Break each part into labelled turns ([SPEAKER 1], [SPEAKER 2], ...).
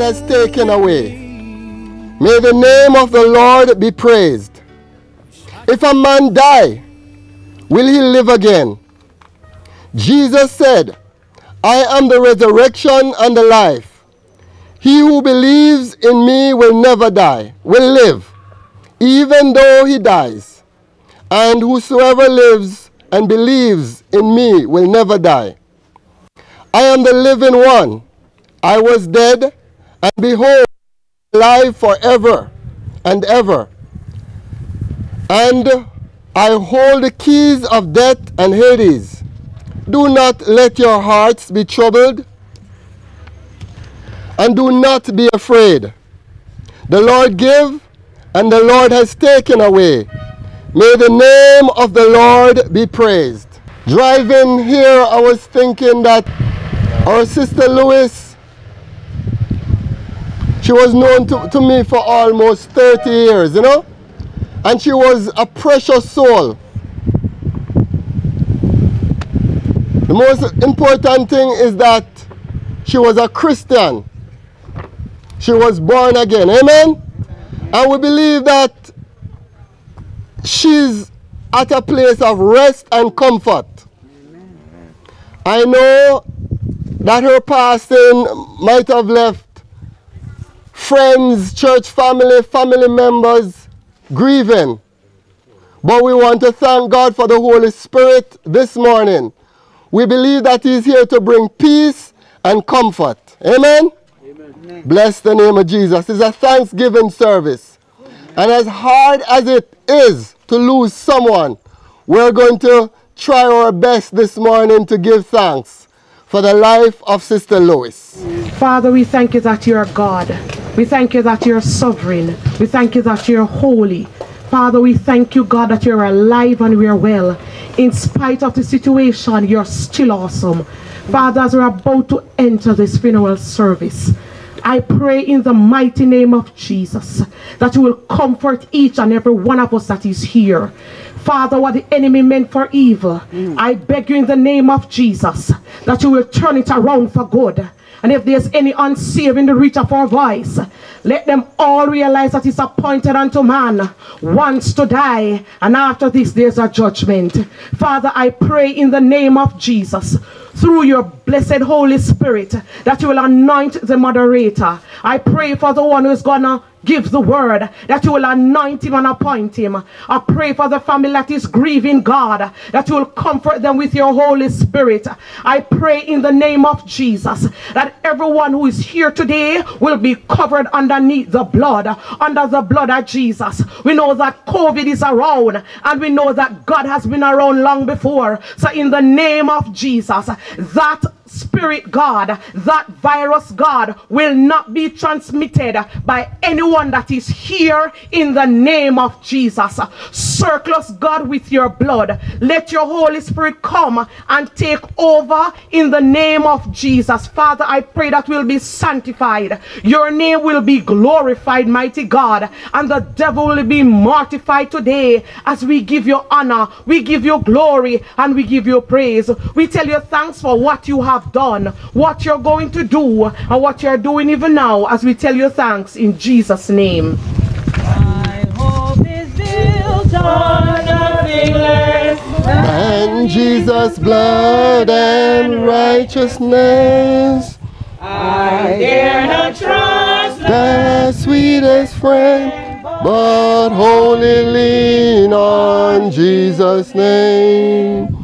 [SPEAKER 1] has taken away. May the name of the Lord be praised. If a man die, will he live again? Jesus said, I am the resurrection and the life. He who believes in me will never die, will live, even though he dies. And whosoever lives and believes in me will never die. I am the living one. I was dead, and behold, alive forever and ever. And I hold the keys of death and Hades. Do not let your hearts be troubled, and do not be afraid. The Lord give, and the Lord has taken away. May the name of the Lord be praised. Driving here, I was thinking that our sister Lewis, she was known to, to me for almost 30 years, you know? And she was a precious soul. The most important thing is that she was a Christian. She was born again. Amen? And we believe that she's at a place of rest and comfort. I know that her passing might have left friends, church family, family members grieving. But we want to thank God for the Holy Spirit this morning. We believe that He's here to bring peace and comfort. Amen? Bless the name of Jesus. It's a Thanksgiving service. And as hard as it is to lose someone, we're going to try our best this morning to give thanks for the life of Sister Lewis.
[SPEAKER 2] Father, we thank you that you're God. We thank you that you're sovereign. We thank you that you're holy. Father, we thank you, God, that you're alive and we're well. In spite of the situation, you're still awesome. Father, as we're about to enter this funeral service, I pray in the mighty name of Jesus that you will comfort each and every one of us that is here. Father, what the enemy meant for evil, mm. I beg you in the name of Jesus that you will turn it around for good. And if there's any unsaved in the reach of our voice, let them all realize that it's appointed unto man once to die, and after this there's a judgment. Father, I pray in the name of Jesus through your blessed Holy Spirit that you will anoint the moderator. I pray for the one who's gonna give the word that you will anoint him and appoint him. I pray for the family that is grieving God that you will comfort them with your Holy Spirit. I pray in the name of Jesus that everyone who is here today will be covered underneath the blood, under the blood of Jesus. We know that COVID is around and we know that God has been around long before. So in the name of Jesus, that spirit God, that virus God will not be transmitted by anyone that is here in the name of Jesus. Circle us, God, with your blood. Let your Holy Spirit come and take over in the name of Jesus. Father, I pray that we'll be sanctified. Your name will be glorified, mighty God, and the devil will be mortified today as we give you honor, we give you glory, and we give you praise. We tell you thanks for what you have done, what you're going to do, and what you're doing even now as we tell you thanks in Jesus' name.
[SPEAKER 3] My hope is built on nothing less
[SPEAKER 1] And Jesus' blood and righteousness,
[SPEAKER 3] I dare not trust
[SPEAKER 1] the sweetest friend, but wholly lean on Jesus' name.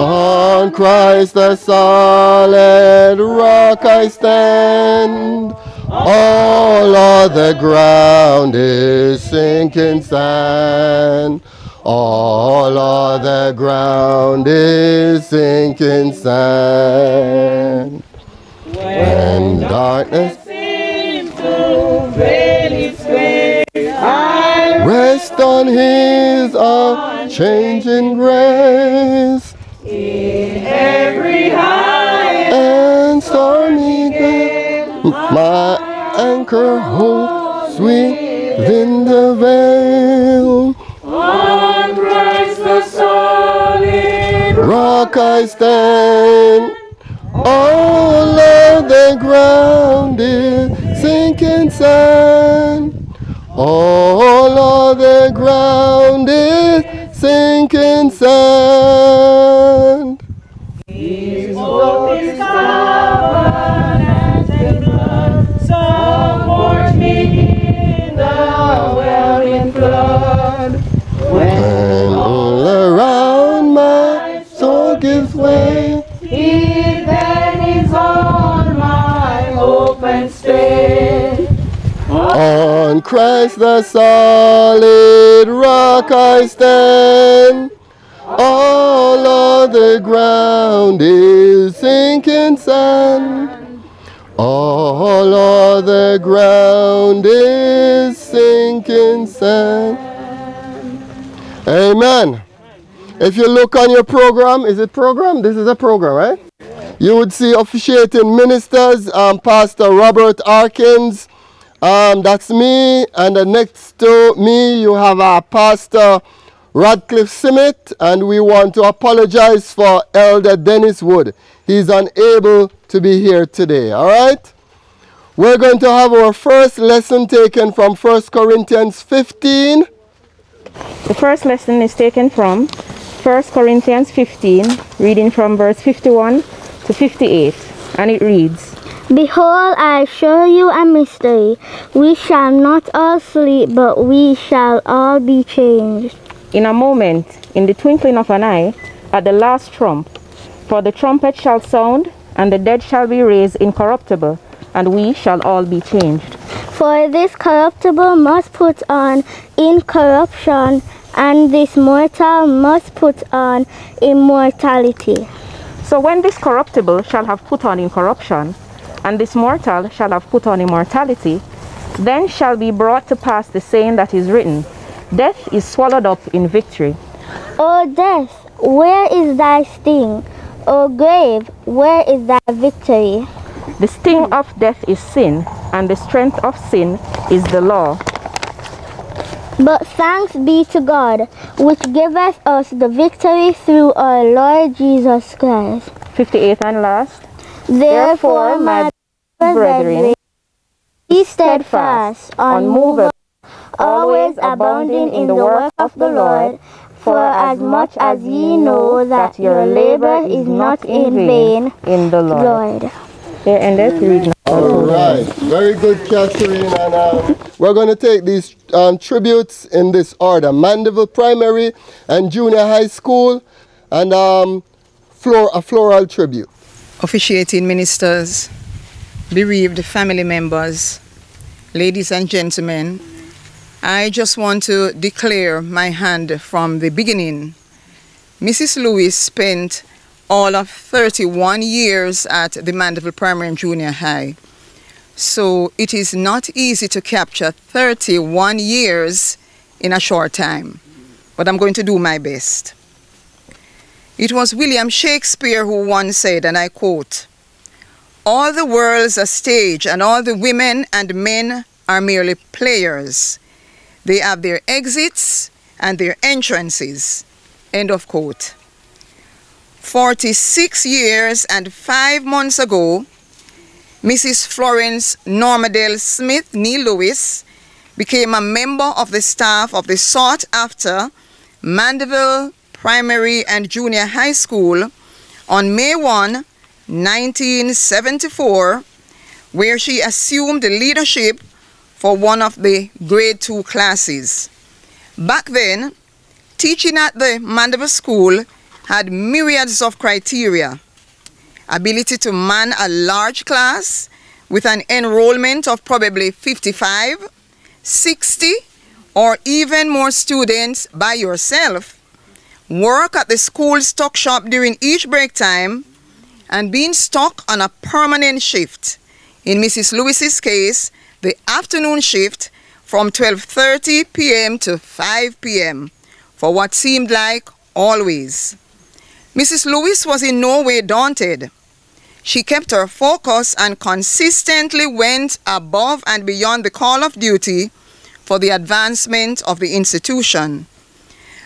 [SPEAKER 1] On Christ the solid rock I stand. All other ground is sinking sand. All other ground is sinking sand. When darkness
[SPEAKER 3] seems to veil its way, I
[SPEAKER 1] rest on his unchanging grace
[SPEAKER 3] every high
[SPEAKER 1] and stormy gale. My anchor holds within the veil.
[SPEAKER 3] on Christ the solid
[SPEAKER 1] Rock I stand. All of the ground is sinking sand. All of the ground is sinking sand.
[SPEAKER 3] His covenant me in the flood.
[SPEAKER 1] And all around my soul gives way.
[SPEAKER 3] He then is on my.
[SPEAKER 1] On Christ the solid All of the ground is sinking sand. Amen. If you look on your program, is it program? This is a program, right? You would see officiating ministers, um, Pastor Robert Arkins, um, that's me, and uh, next to me you have our Pastor Radcliffe Simmet, and we want to apologize for Elder Dennis Wood. He's unable to be here today, all right? We're going to have our first lesson taken from 1 Corinthians 15.
[SPEAKER 4] The first lesson is taken from 1 Corinthians 15, reading from verse 51 to 58, and it reads
[SPEAKER 5] Behold, I show you a mystery. We shall not all sleep, but we shall all be changed.
[SPEAKER 4] In a moment, in the twinkling of an eye, at the last trump, for the trumpet shall sound, and the dead shall be raised incorruptible, and we shall all be changed.
[SPEAKER 5] For this corruptible must put on incorruption, and this mortal must put on immortality.
[SPEAKER 4] So when this corruptible shall have put on incorruption, and this mortal shall have put on immortality, then shall be brought to pass the saying that is written, Death is swallowed up in victory.
[SPEAKER 5] O death, where is thy sting? O grave, where is thy victory?
[SPEAKER 4] The sting hmm. of death is sin, and the strength of sin is the law.
[SPEAKER 5] But thanks be to God, which giveth us the victory through our Lord Jesus Christ.
[SPEAKER 4] 58th and last.
[SPEAKER 5] Therefore, my brethren, be steadfast, unmovable, always abounding in the work of the Lord, for as much as ye know that your labor is not in vain,
[SPEAKER 4] in the Lord.
[SPEAKER 5] Lord.
[SPEAKER 4] Here endeth the reading.
[SPEAKER 1] All right, very good, Catherine. And uh, we're going to take these um, tributes in this order: Mandeville Primary and Junior High School, and um, flor- a floral tribute.
[SPEAKER 6] officiating ministers, bereaved family members, ladies and gentlemen, I just want to declare my hand from the beginning. Mrs. Lewis spent all of 31 years at the Mandeville Primary and Junior High. So it is not easy to capture 31 years in a short time, but I'm going to do my best. It was William Shakespeare who once said, and I quote, All the world's a stage, and all the women and men are merely players. They have their exits and their entrances. End of quote. 46 years and five months ago, Mrs. Florence Normadell Smith Nee Lewis became a member of the staff of the sought after Mandeville Primary and Junior High School on May 1, 1974, where she assumed the leadership for one of the grade 2 classes. Back then, Teaching at the Mandeville School had myriads of criteria. Ability to man a large class with an enrollment of probably 55, 60, or even more students by yourself. Work at the school's tuck shop during each break time and being stuck on a permanent shift. In Mrs. Lewis's case, the afternoon shift from 12:30 p.m. to 5 p.m. for what seemed like always. Mrs. Lewis was in no way daunted. She kept her focus and consistently went above and beyond the call of duty for the advancement of the institution.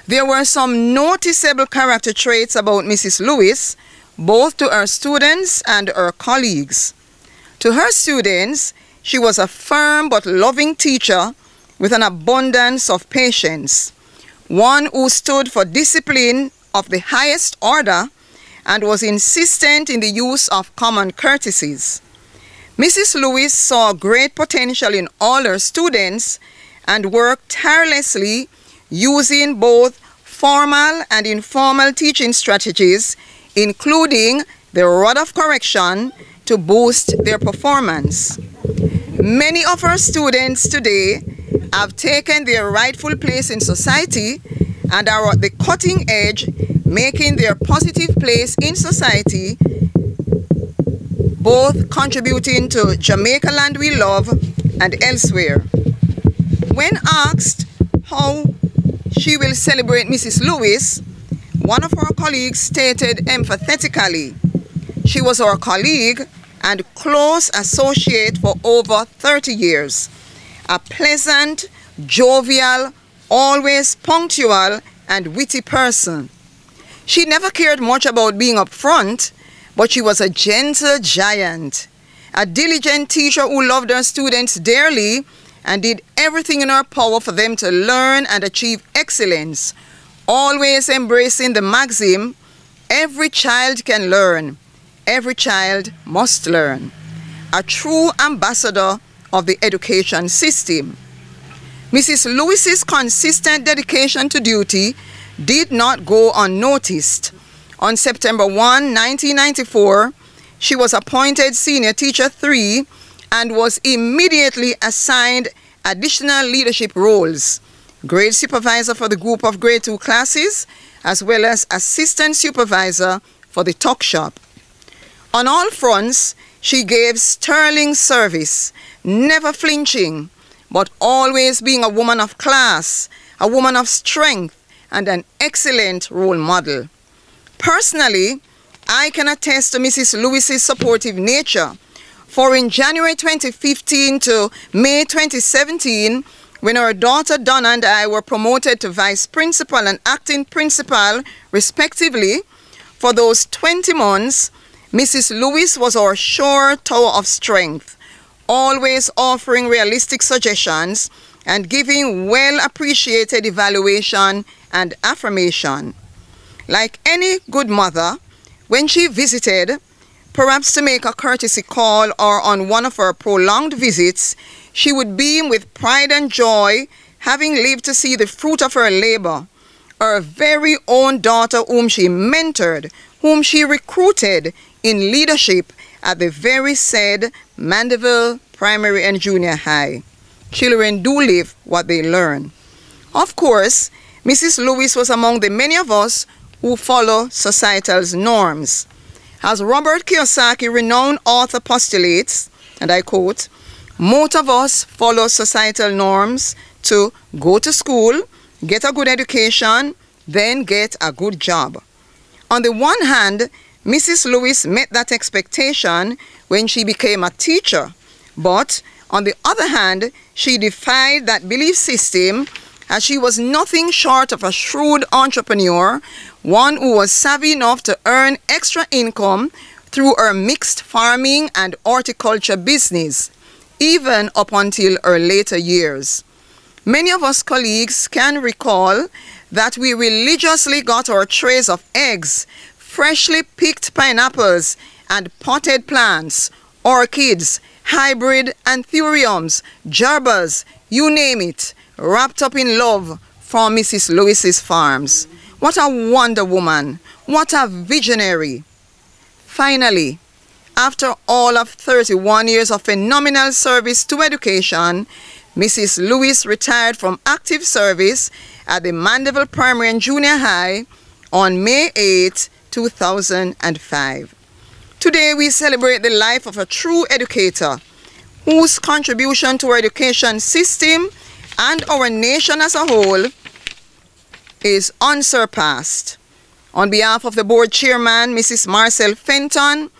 [SPEAKER 6] There were some noticeable character traits about Mrs. Lewis, both to her students and her colleagues. To her students, she was a firm but loving teacher with an abundance of patience, one who stood for discipline of the highest order and was insistent in the use of common courtesies. Mrs. Lewis saw great potential in all her students and worked tirelessly using both formal and informal teaching strategies, including the rod of correction to boost their performance. Many of our students today have taken their rightful place in society and are at the cutting edge, making their positive place in society, both contributing to Jamaica land we love and elsewhere. When asked how she will celebrate Mrs. Lewis, one of our colleagues stated emphatically, she was our colleague and close associate for over 30 years. A pleasant, jovial, always punctual, and witty person. She never cared much about being up front, but she was a gentle giant, a diligent teacher who loved her students dearly and did everything in her power for them to learn and achieve excellence, always embracing the maxim every child can learn every child must learn. A true ambassador of the education system. Mrs. Lewis's consistent dedication to duty did not go unnoticed. On September 1, 1994, she was appointed Senior Teacher 3 and was immediately assigned additional leadership roles. Grade Supervisor for the group of Grade 2 classes, as well as Assistant Supervisor for the tuck shop. On all fronts, she gave sterling service, never flinching, but always being a woman of class, a woman of strength, and an excellent role model. Personally, I can attest to Mrs. Lewis's supportive nature, for in January 2015 to May 2017, when our daughter Donna and I were promoted to vice principal and acting principal, respectively, for those 20 months, Mrs. Lewis was our sure tower of strength, always offering realistic suggestions and giving well appreciated evaluation and affirmation. Like any good mother, when she visited, perhaps to make a courtesy call or on one of her prolonged visits, she would beam with pride and joy, having lived to see the fruit of her labor. Her very own daughter, whom she mentored, whom she recruited, in leadership at the very said Mandeville Primary and Junior High. Children do live what they learn. Of course, Mrs. Lewis was among the many of us who follow societal norms. As Robert Kiyosaki, renowned author, postulates, and I quote, most of us follow societal norms to go to school, get a good education, then get a good job. On the one hand, Mrs. Lewis met that expectation when she became a teacher, but on the other hand, she defied that belief system as she was nothing short of a shrewd entrepreneur, one who was savvy enough to earn extra income through her mixed farming and horticulture business, even up until her later years. Many of us colleagues can recall that we religiously got our trays of eggs freshly picked pineapples and potted plants, orchids, hybrid anthuriums, gerberas, you name it, wrapped up in love from Mrs. Lewis's farms. What a wonder woman. What a visionary. Finally, after all of 31 years of phenomenal service to education, Mrs. Lewis retired from active service at the Mandeville Primary and Junior High on May 8, 2005. Today we celebrate the life of a true educator whose contribution to our education system and our nation as a whole is unsurpassed. On behalf of the board chairman, Mrs. Marcel Fenton,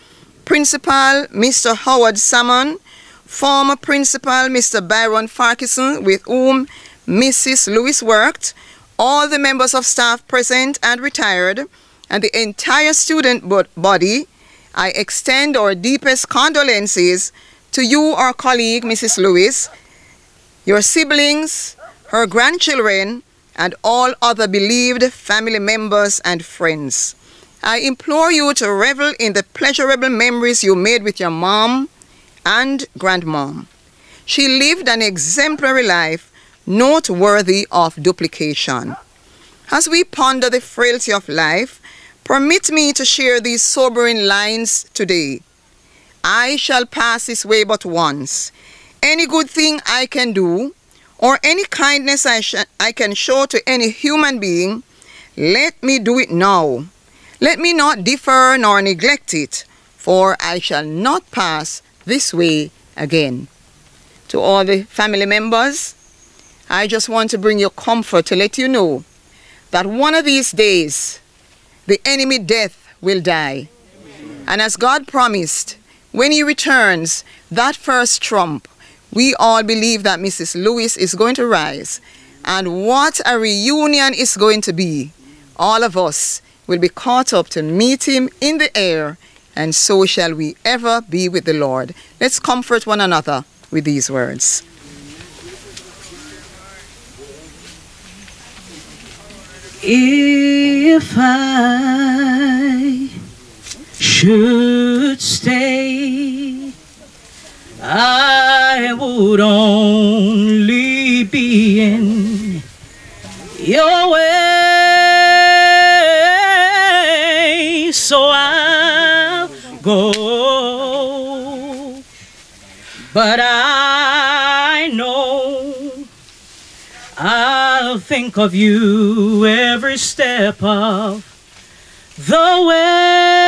[SPEAKER 6] principal, Mr. Howard Salmon, former principal, Mr. Byron Farkison, with whom Mrs. Lewis worked, all the members of staff present and retired, and the entire student body, I extend our deepest condolences to you, our colleague, Mrs. Lewis, your siblings, her grandchildren, and all other believed family members and friends. I implore you to revel in the pleasurable memories you made with your mom and grandmom. She lived an exemplary life, noteworthy of duplication. As we ponder the frailty of life, permit me to share these sobering lines today. I shall pass this way but once. Any good thing I can do, or any kindness I, I can show to any human being, let me do it now let me not defer nor neglect it, for I shall not pass this way again. To all the family members, I just want to bring you comfort to let you know that one of these days, the enemy death will die. And as God promised, when he returns, that first trump, we all believe that Mrs. Lewis is going to rise. And what a reunion is going to be. All of us will be caught up to meet him in the air, and so shall we ever be with the Lord. Let's comfort one another with these words.
[SPEAKER 3] If I should stay, I would only be in your way. so I'll go. But I think of you every step of the way.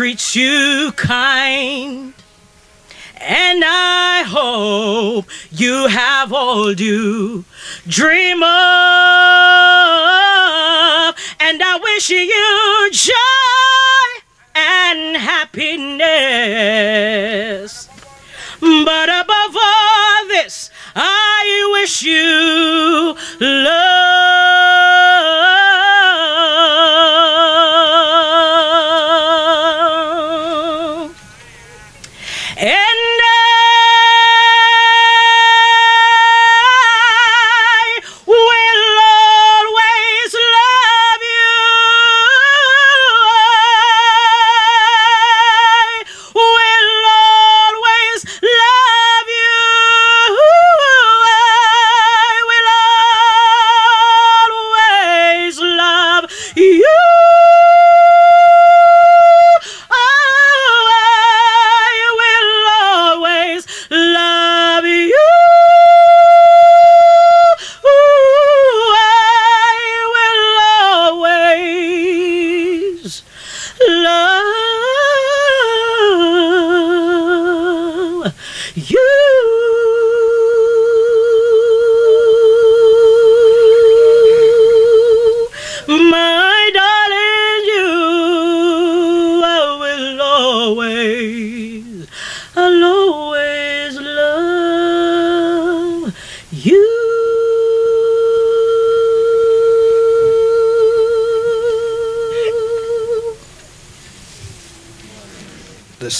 [SPEAKER 3] Treats you kind. And I hope you have all you dream of. And I wish you joy and happiness. But above all this, I wish you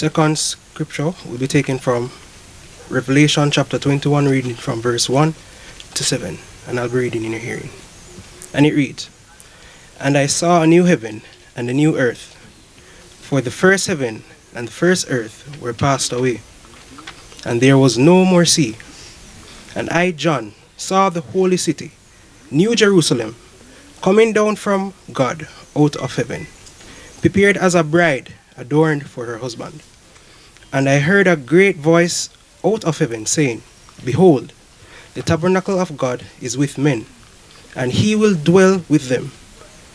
[SPEAKER 7] second scripture will be taken from Revelation chapter 21, reading from verse 1 to 7, and I'll be reading in your hearing. And it reads And I saw a new heaven and a new earth, for the first heaven and the first earth were passed away, and there was no more sea. And I, John, saw the holy city, New Jerusalem, coming down from God out of heaven, prepared as a bride adorned for her husband. And I heard a great voice out of heaven saying, Behold, the tabernacle of God is with men, and he will dwell with them,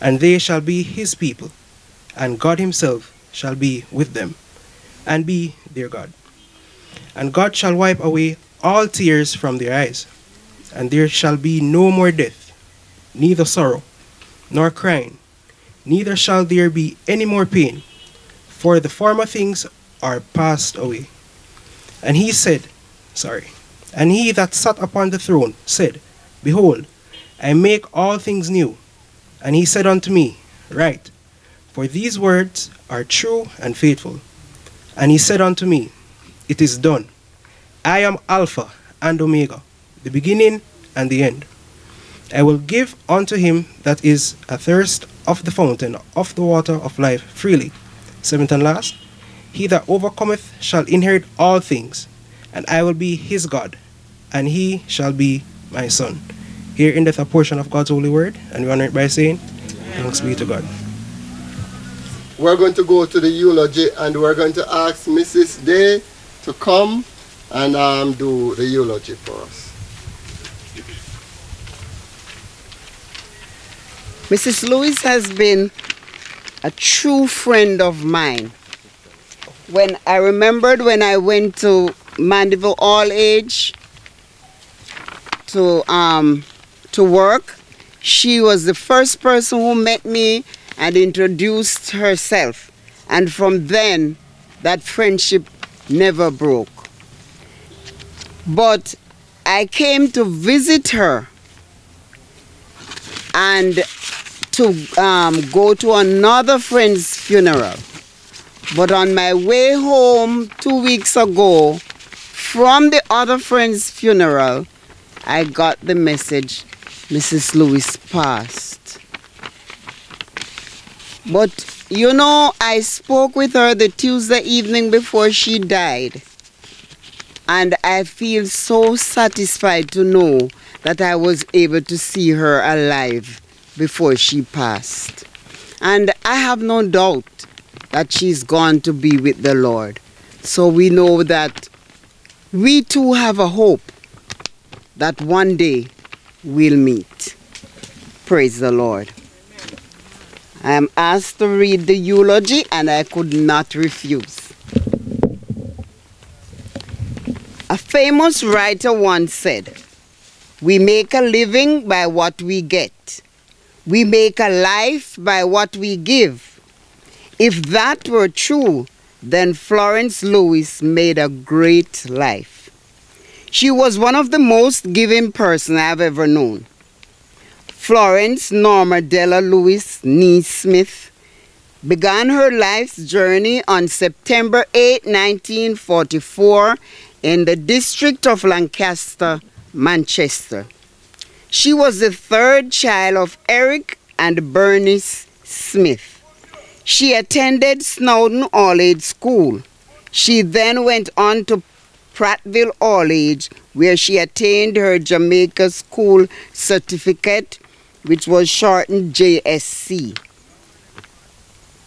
[SPEAKER 7] and they shall be his people, and God himself shall be with them, and be their God. And God shall wipe away all tears from their eyes, and there shall be no more death, neither sorrow, nor crying, neither shall there be any more pain, for the former things are passed away. And he said, Sorry. And he that sat upon the throne said, Behold, I make all things new. And he said unto me, Write, for these words are true and faithful. And he said unto me, It is done. I am Alpha and Omega, the beginning and the end. I will give unto him that is athirst of the fountain of the water of life freely. Seventh and last, he that overcometh shall inherit all things, and I will be his God, and he shall be my son. Here endeth a portion of God's holy word, and we honor it by saying, Thanks be to God.
[SPEAKER 1] We're going to go to the eulogy and we're going to ask Mrs. Day to come and um, do the eulogy for us.
[SPEAKER 8] Mrs. Lewis has been a true friend of mine. When I remembered when I went to Mandeville All Age to um, to work, she was the first person who met me and introduced herself. And from then, that friendship never broke. But I came to visit her and to um, go to another friend's funeral. But on my way home two weeks ago from the other friend's funeral, I got the message Mrs. Lewis passed. But you know, I spoke with her the Tuesday evening before she died. And I feel so satisfied to know that I was able to see her alive before she passed. And I have no doubt that she's gone to be with the Lord. So we know that we too have a hope that one day we'll meet. Praise the Lord. I am asked to read the eulogy and I could not refuse. A famous writer once said, We make a living by what we get. We make a life by what we give. If that were true, then Florence Lewis made a great life. She was one of the most giving persons I've ever known. Florence Norma Della Lewis Nee Smith began her life's journey on September 8, 1944 in the district of Lancaster, Manchester. She was the third child of Eric and Bernice Smith. She attended Snowdon All Age School. She then went on to Prattville All where she attained her Jamaica School certificate, which was shortened JSC.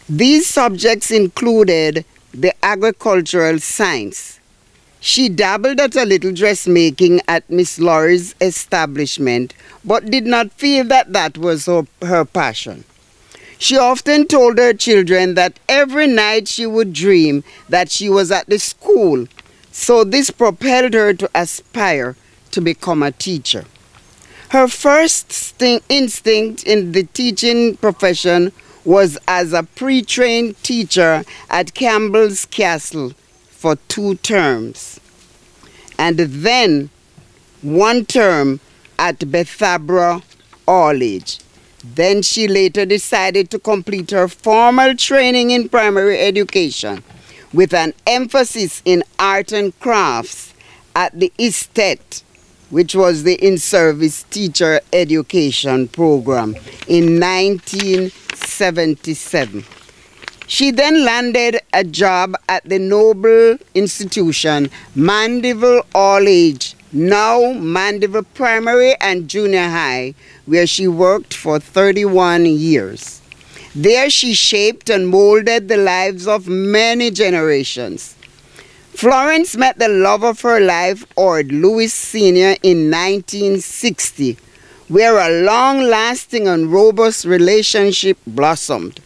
[SPEAKER 8] These subjects included the agricultural science, she dabbled at a little dressmaking at Miss Laurie's establishment, but did not feel that that was her, her passion. She often told her children that every night she would dream that she was at the school, so this propelled her to aspire to become a teacher. Her first instinct in the teaching profession was as a pre trained teacher at Campbell's Castle for two terms, and then one term at Bethabara All Age. Then she later decided to complete her formal training in primary education, with an emphasis in art and crafts at the ISTEP which was the in-service teacher education program in 1977. She then landed a job at the Noble Institution, Mandeville All Age, now Mandeville Primary and Junior High, where she worked for 31 years. There she shaped and molded the lives of many generations. Florence met the love of her life, Ord Lewis Sr., in 1960, where a long lasting and robust relationship blossomed.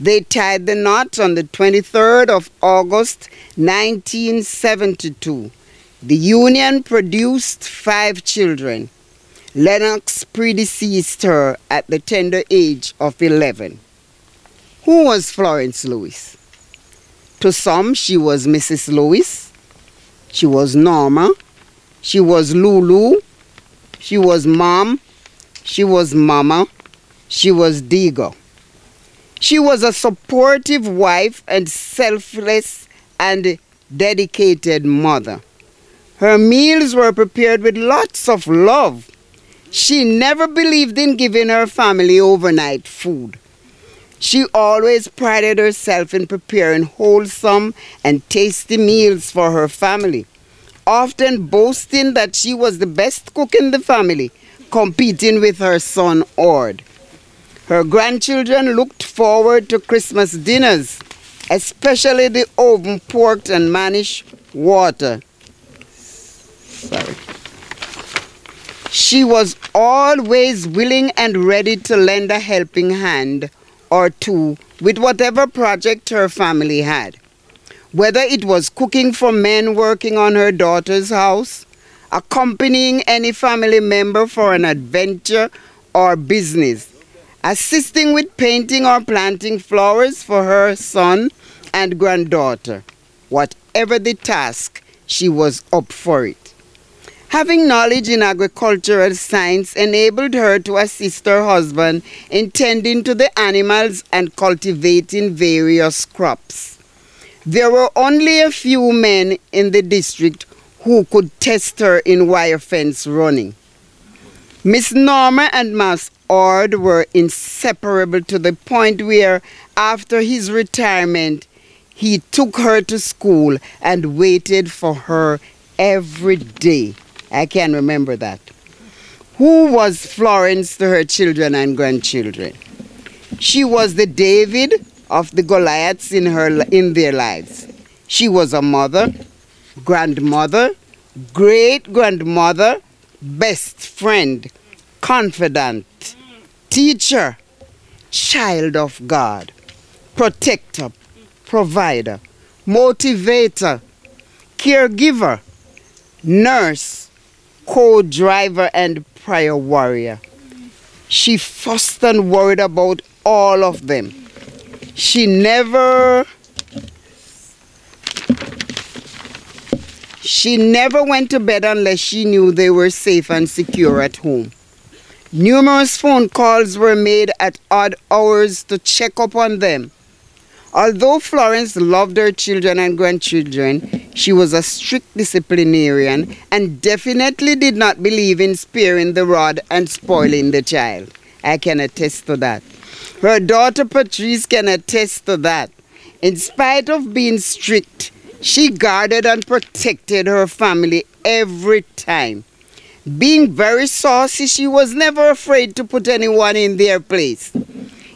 [SPEAKER 8] They tied the knot on the 23rd of August 1972. The union produced five children. Lennox predeceased her at the tender age of 11. Who was Florence Lewis? To some, she was Mrs. Lewis, she was Norma, she was Lulu, she was Mom, she was Mama, she was Digo. She was a supportive wife and selfless and dedicated mother. Her meals were prepared with lots of love. She never believed in giving her family overnight food. She always prided herself in preparing wholesome and tasty meals for her family, often boasting that she was the best cook in the family, competing with her son Ord. Her grandchildren looked forward to Christmas dinners, especially the oven pork and mannish water. Sorry. She was always willing and ready to lend a helping hand or two with whatever project her family had. Whether it was cooking for men working on her daughter's house, accompanying any family member for an adventure or business, assisting with painting or planting flowers for her son and granddaughter. Whatever the task, she was up for it. Having knowledge in agricultural science enabled her to assist her husband in tending to the animals and cultivating various crops. There were only a few men in the district who could test her in wire fence running. Miss Norma and Mas Ord were inseparable to the point where, after his retirement, he took her to school and waited for her every day. I can remember that. Who was Florence to her children and grandchildren? She was the David of the Goliaths in, her, in their lives. She was a mother, grandmother, great grandmother, best friend, confidant, teacher, child of God, protector, provider, motivator, caregiver, nurse, co-driver and prayer warrior. She fussed and worried about all of them. She never She never went to bed unless she knew they were safe and secure at home. Numerous phone calls were made at odd hours to check up on them. Although Florence loved her children and grandchildren, she was a strict disciplinarian and definitely did not believe in sparing the rod and spoiling the child. I can attest to that. Her daughter Patrice can attest to that. In spite of being strict, she guarded and protected her family every time. Being very saucy, she was never afraid to put anyone in their place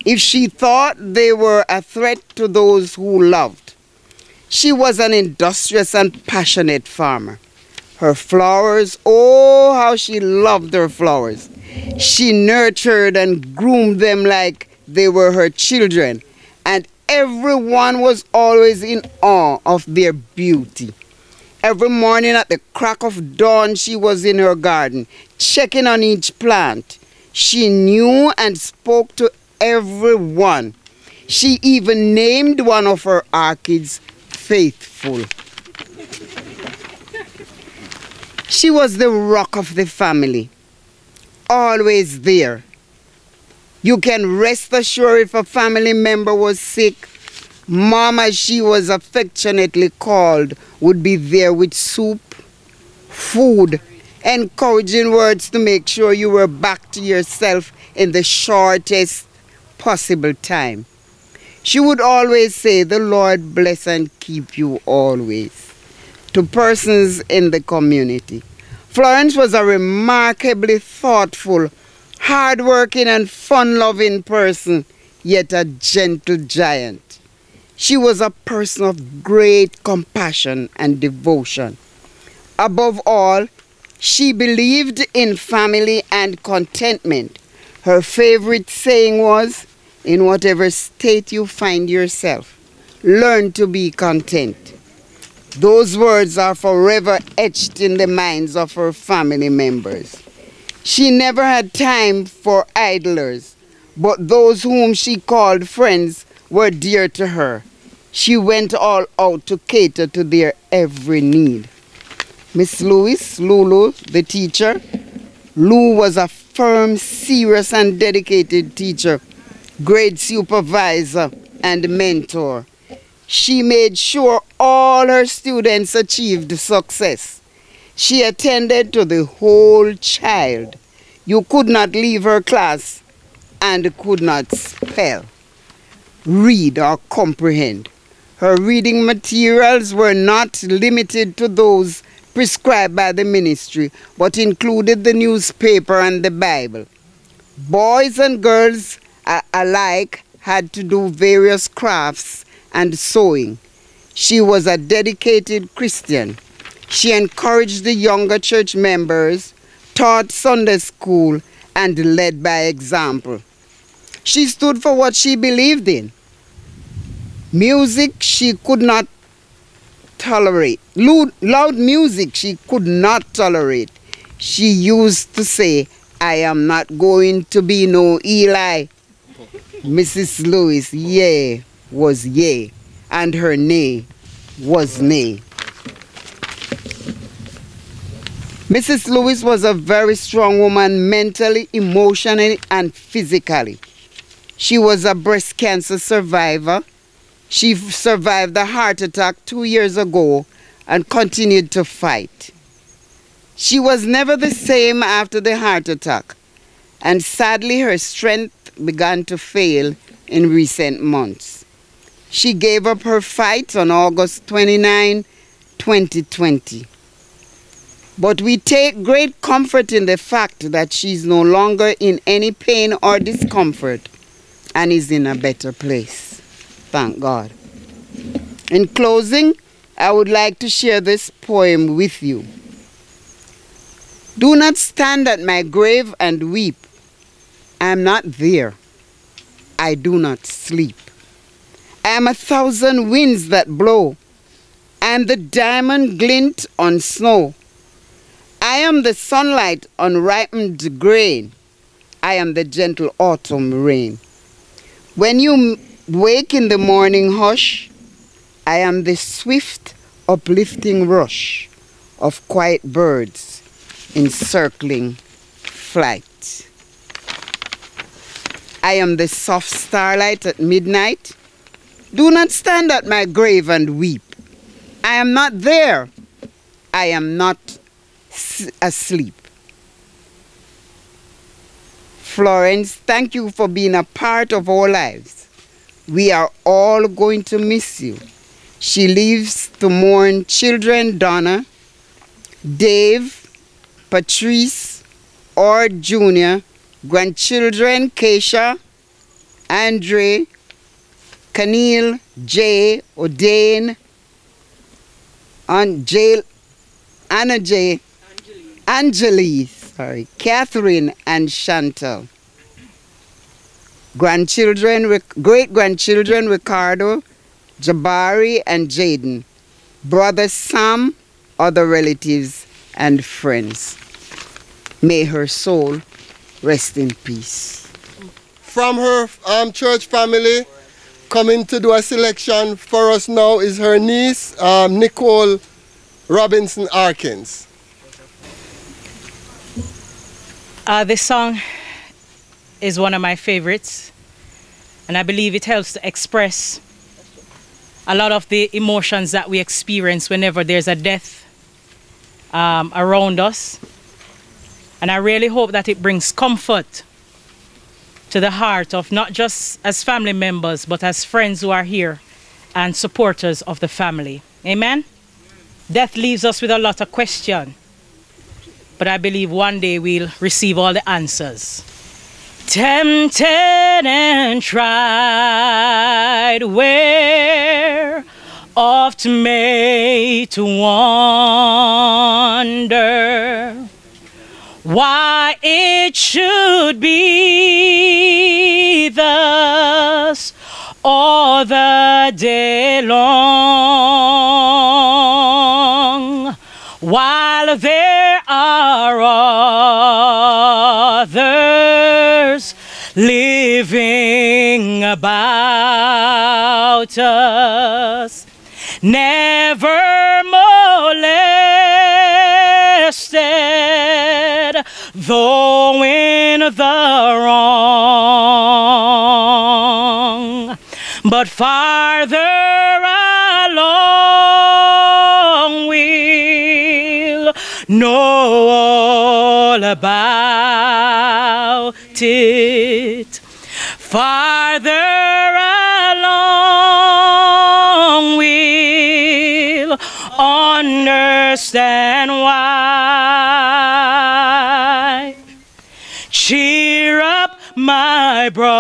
[SPEAKER 8] if she thought they were a threat to those who loved. She was an industrious and passionate farmer. Her flowers, oh, how she loved her flowers. She nurtured and groomed them like they were her children, and everyone was always in awe of their beauty. Every morning at the crack of dawn, she was in her garden, checking on each plant. She knew and spoke to everyone. She even named one of her orchids Faithful. She was the rock of the family, always there. You can rest assured if a family member was sick, Mom, as she was affectionately called, would be there with soup, food, encouraging words to make sure you were back to yourself in the shortest possible time. She would always say, The Lord bless and keep you always, to persons in the community. Florence was a remarkably thoughtful, hardworking, and fun loving person, yet a gentle giant. She was a person of great compassion and devotion. Above all, she believed in family and contentment. Her favorite saying was, In whatever state you find yourself, learn to be content. Those words are forever etched in the minds of her family members. She never had time for idlers, but those whom she called friends were dear to her. She went all out to cater to their every need. Miss Lewis, Lulu, the teacher, Lou was a firm, serious, and dedicated teacher, grade supervisor, and mentor. She made sure all her students achieved success. She attended to the whole child. You could not leave her class and could not spell, read, or comprehend. Her reading materials were not limited to those prescribed by the ministry, but included the newspaper and the Bible. Boys and girls alike had to do various crafts and sewing. She was a dedicated Christian. She encouraged the younger church members, taught Sunday school, and led by example. She stood for what she believed in. Music she could not tolerate. Loud music she could not tolerate. She used to say, I am not going to be no Eli. Mrs. Lewis, yea, was yea, and her nay was nay. Mrs. Lewis was a very strong woman mentally, emotionally, and physically. She was a breast cancer survivor. She survived a heart attack two years ago and continued to fight. She was never the same after the heart attack, and sadly, her strength began to fail in recent months. She gave up her fight on August 29, 2020. But we take great comfort in the fact that she's no longer in any pain or discomfort and is in a better place. Thank God. In closing, I would like to share this poem with you. Do not stand at my grave and weep. I am not there. I do not sleep. I am a thousand winds that blow, and the diamond glint on snow. I am the sunlight on ripened grain. I am the gentle autumn rain. When you wake in the morning hush, I am the swift uplifting rush of quiet birds in circling flight. I am the soft starlight at midnight do not stand at my grave and weep. I am not there. I am not asleep. Florence, thank you for being a part of our lives. We are all going to miss you. She leaves to mourn children Donna, Dave, Patrice, or Junior, grandchildren Keisha, Andre, Canil, J, O'Dane, on J, Anna J, Angeli, sorry, Catherine and Chantal. Grandchildren, great grandchildren Ricardo, Jabari and Jaden. Brother Sam, other relatives and friends. May her soul rest in peace.
[SPEAKER 1] From her um, church family, coming to do a selection for us now is her niece, um, Nicole Robinson Arkins.
[SPEAKER 3] Uh, this song is one of my favorites, and I believe it helps to express a lot of the emotions that we experience whenever there's a death um, around us. And I really hope that it brings comfort to the heart of not just as family members, but as friends who are here and supporters of the family. Amen? Death leaves us with a lot of questions, but I believe one day we'll receive all the answers. Tempted and tried, where oft made to wonder why it should be thus all the day long, are others living about us, never molested, though in the wrong, but farther know all about it. Farther along we'll understand why. Cheer up, my brother,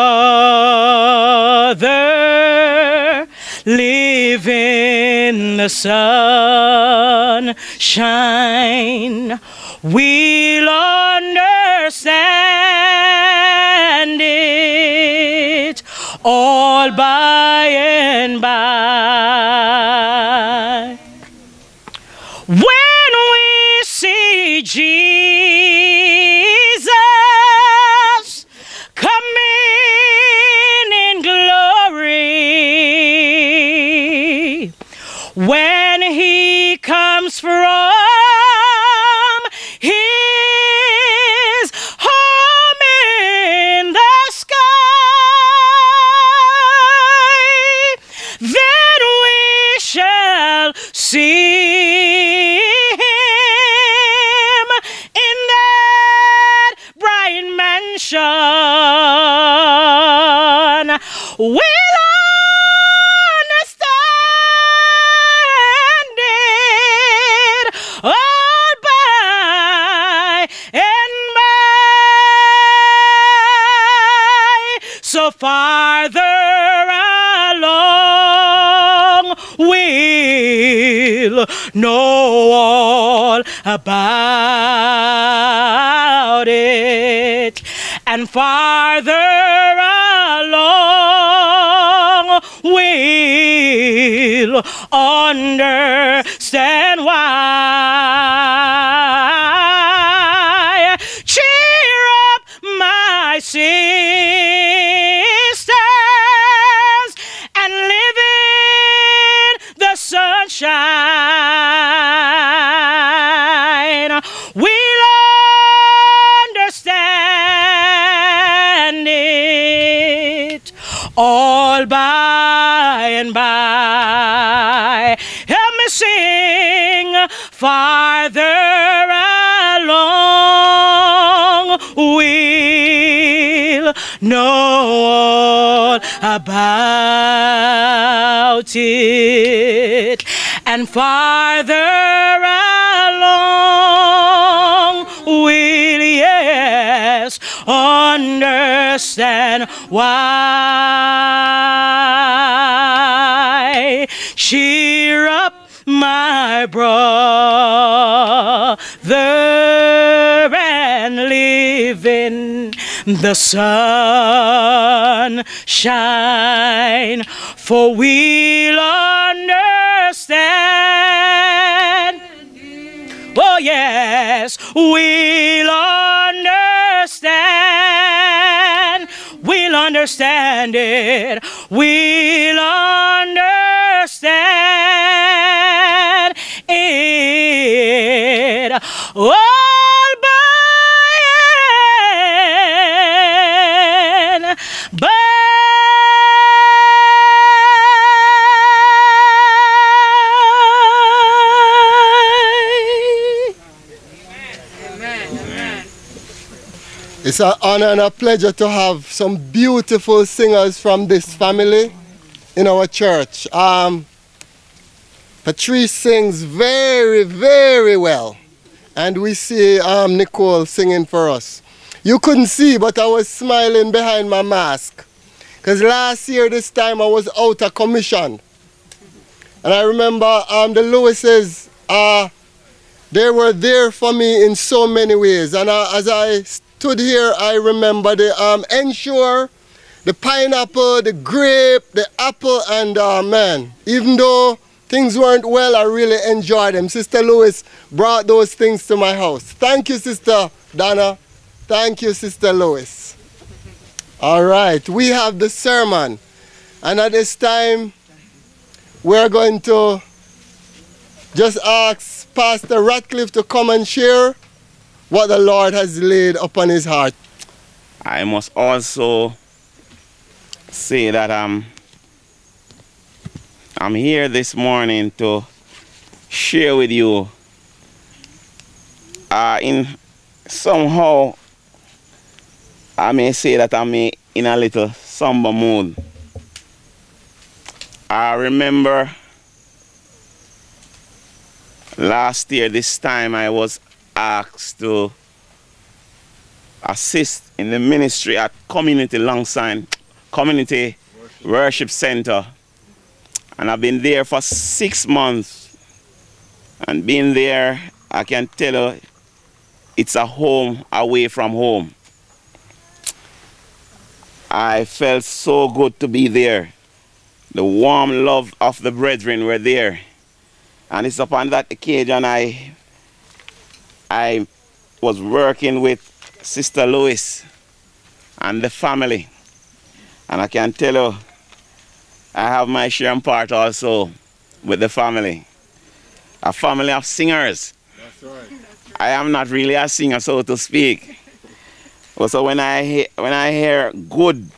[SPEAKER 3] live in the sunshine. We'll understand it all by and by. Comes from we'll know all about it. And farther along we'll understand why. Cheer up, my sisters, and live in the sunshine. All by and by. Help me sing farther along. We'll know all about it. And farther along, we'll, yes, understand why. Brother, and live in the sunshine, for we'll understand. Oh, yes, we'll understand. We'll understand it. We'll understand it all by but
[SPEAKER 1] It's an honor and a pleasure to have some beautiful singers from this family in our church. Um, Patrice sings very, very well. And we see um, Nicole singing for us. You couldn't see, but I was smiling behind my mask. Because last year, this time, I was out of commission. And I remember um, the Lewises, uh, they were there for me in so many ways. And uh, as I stood here, I remember the um, Ensure, the pineapple, the grape, the apple, and uh, man, even though things weren't well, I really enjoyed them. Sister Lewis brought those things to my house. Thank you, Sister Donna. Thank you, Sister Lois. All right, we have the sermon. And at this time, we're going to just ask Pastor Ratcliffe to come and share what the Lord has laid upon his heart.
[SPEAKER 9] I must also say that I'm, I'm here this morning to share with you uh, in somehow I may say that I'm in a little somber mood. I remember last year, this time, I was asked to assist in the ministry at Community Longside, Community Worship, Worship Center. And I've been there for six months. And being there, I can tell you, it's a home away from home. I felt so good to be there. The warm love of the brethren were there. And it's upon that occasion I, I was working with Sister Lois and the family. And I can tell you, I have my share and part also with the family. A family of singers. That's right. I am not really a singer, so to speak. So when I hear, when I hear good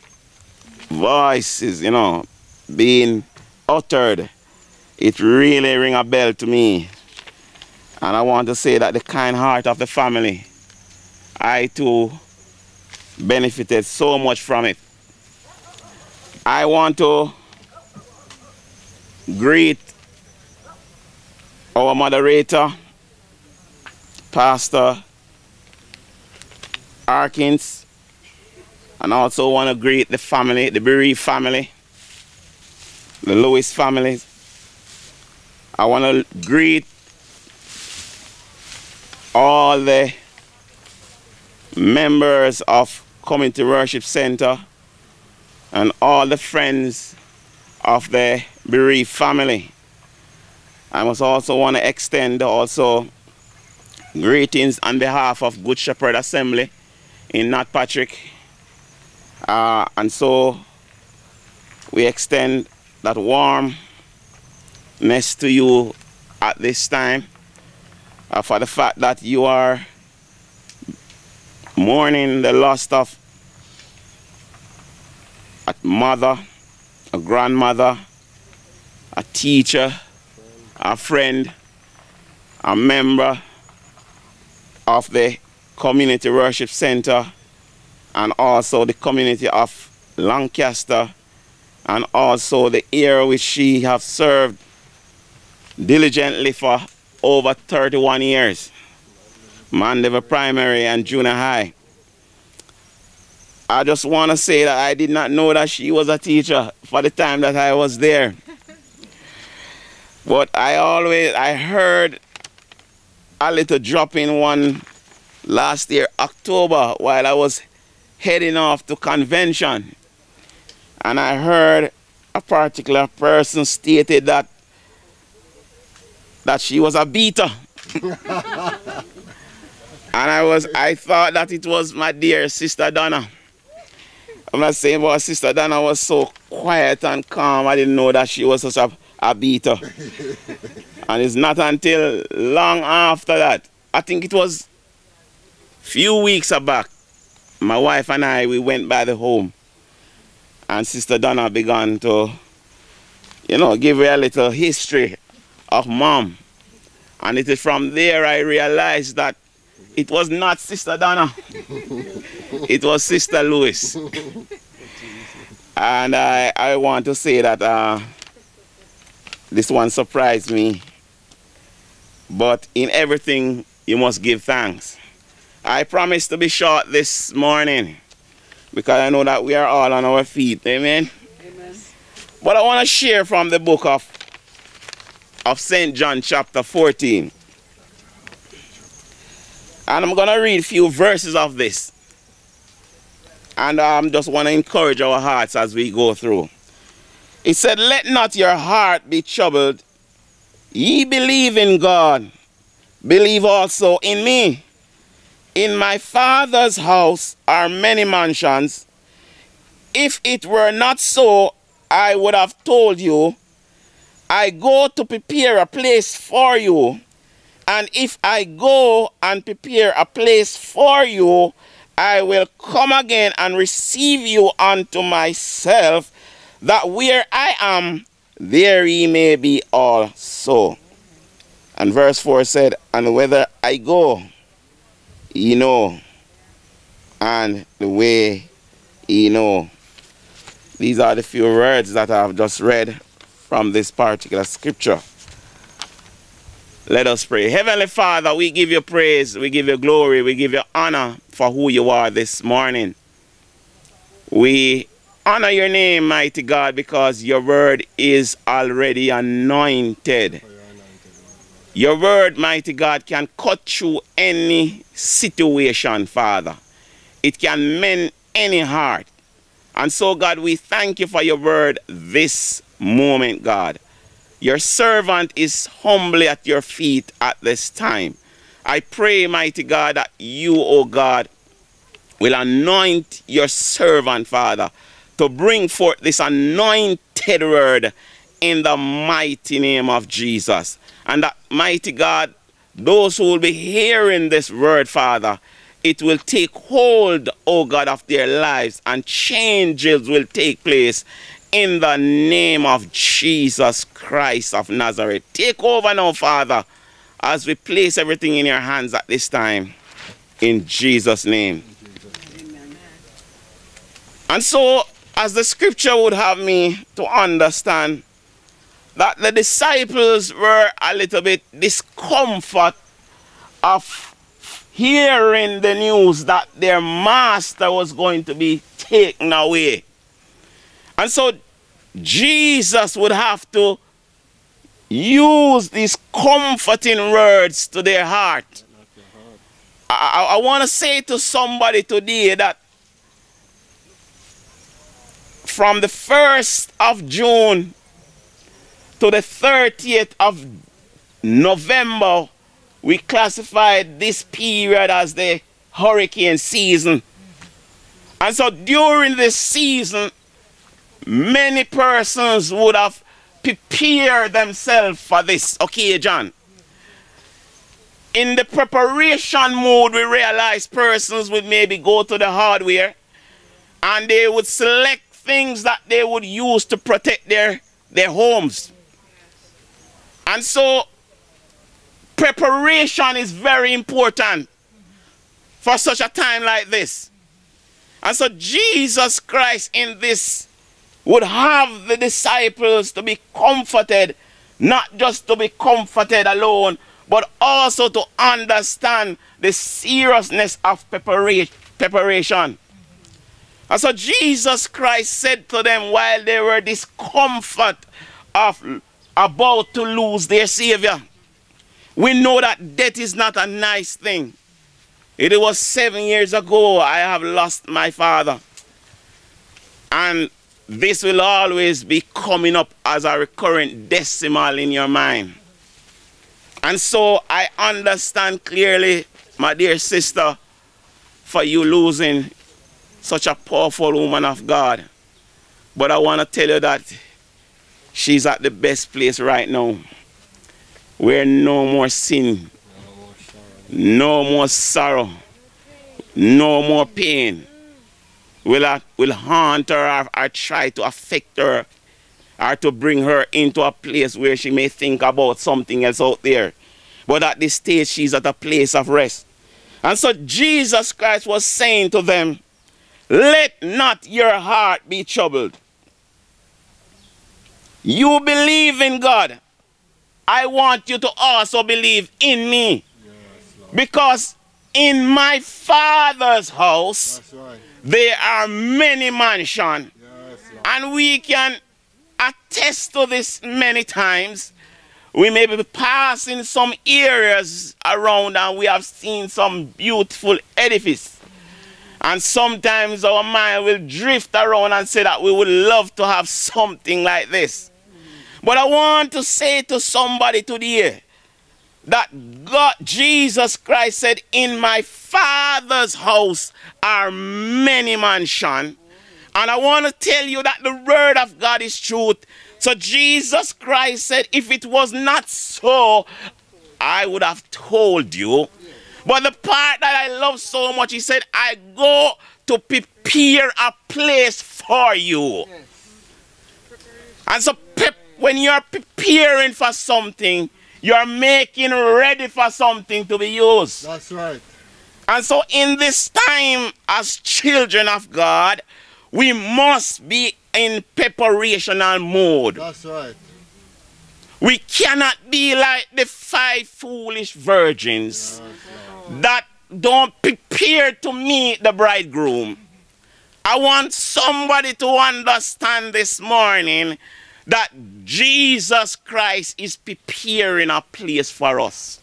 [SPEAKER 9] voices, you know, being uttered, it really ring a bell to me. And I want to say that the kind heart of the family, I too benefited so much from it. I want to greet our moderator, Pastor Arkins. And also want to greet the family, the bereaved family, the Lewis family. I want to greet all the members of Community Worship Center and all the friends of the bereaved family. I must also want to extend also greetings on behalf of Good Shepherd Assembly in North Patrick. Uh, and so we extend that warmness to you at this time uh, for the fact that you are mourning the loss of a mother, a grandmother, a teacher, a friend, a member of the Community Worship Center and also the community of Lancaster and also the area which she has served diligently for over 31 years. Mandeville Primary and Junior High. I just want to say that I did not know that she was a teacher for the time that I was there. but I always, I heard a little drop in one last year, October, while I was heading off to convention. And I heard a particular person stated that that she was a beater. and I was I thought that it was my dear sister Donna. I'm not saying but sister Donna was so quiet and calm. I didn't know that she was such a, a beater. and it's not until long after that. I think it was few weeks back, my wife and I, we went by the home. And Sister Donna began to, you know, give her a little history of mom. And it is from there I realized that it was not Sister Donna. it was Sister Lewis. And I, I want to say that uh, this one surprised me. But in everything, you must give thanks. I promise to be short this morning because I know that we are all on our feet. Amen. Amen. But I want to share from the book of, of St. John, chapter 14. And I'm going to read a few verses of this. And I um, just want to encourage our hearts as we go through. It said, Let not your heart be troubled. Ye believe in God, believe also in me. In my Father's house are many mansions. If it were not so, I would have told you, I go to prepare a place for you. And if I go and prepare a place for you, I will come again and receive you unto myself, that where I am, there ye may be also. And verse 4 said, And whether I go, ye know, and the way ye know. These are the few words that I've just read from this particular scripture. Let us pray. Heavenly Father, we give you praise, we give you glory, we give you honor for who you are this morning. We honor your name, mighty God, because your word is already anointed. Your word, mighty God, can cut through any situation, Father. It can mend any heart. And so, God, we thank you for your word this moment, God. Your servant is humbly at your feet at this time. I pray, mighty God, that you, O oh God, will anoint your servant, Father, to bring forth this anointed word in the mighty name of Jesus. And that, mighty God, those who will be hearing this word, Father, it will take hold, O oh God, of their lives and changes will take place in the name of Jesus Christ of Nazareth. Take over now, Father, as we place everything in your hands at this time. In Jesus' name. And so, as the scripture would have me to understand, that the disciples were a little bit discomfort of hearing the news that their master was going to be taken away. And so Jesus would have to use these comforting words to their heart. I, I, want to say to somebody today that from the 1st of June to the 30th of November, we classified this period as the hurricane season. And so during this season, many persons would have prepared themselves for this occasion. In the preparation mode, we realize persons would maybe go to the hardware and they would select things that they would use to protect their, their homes. And so, preparation is very important for such a time like this. And so, Jesus Christ in this would have the disciples to be comforted, not just to be comforted alone, but also to understand the seriousness of preparation. And so Jesus Christ said to them while they were discomfort of about to lose their Savior. We know that death is not a nice thing. It was seven years ago I have lost my father. And this will always be coming up as a recurrent decimal in your mind. And so I understand clearly, my dear sister, for you losing such a powerful woman of God. But I want to tell you that she's at the best place right now. Where no more sin, no more sorrow, no more pain will, uh, will haunt her or, or try to affect her or to bring her into a place where she may think about something else out there. But at this stage, she's at a place of rest. And so Jesus Christ was saying to them, Let not your heart be troubled. You believe in God. I want you to also believe in me. because in my father's house
[SPEAKER 1] right.
[SPEAKER 9] There are many mansions.
[SPEAKER 1] Yes,
[SPEAKER 9] And we can attest to this many times. We may be passing some areas around and we have seen some beautiful edifice. And sometimes our mind will drift around and say that we would love to have something like this. But I want to say to somebody today that God, Jesus Christ said, In my Father's house are many mansions. And I want to tell you that the word of God is truth. So Jesus Christ said, if it was not so, I would have told you. But the part that I love so much, he said, I go to prepare a place for you. And so when you're preparing for something, you're making ready for something to be used.
[SPEAKER 1] That's right.
[SPEAKER 9] And so, in this time, as children of God, we must be in preparational mode.
[SPEAKER 1] That's right.
[SPEAKER 9] We cannot be like the five foolish virgins that don't prepare to meet the bridegroom. I want somebody to understand this morning that Jesus Christ is preparing a place for us.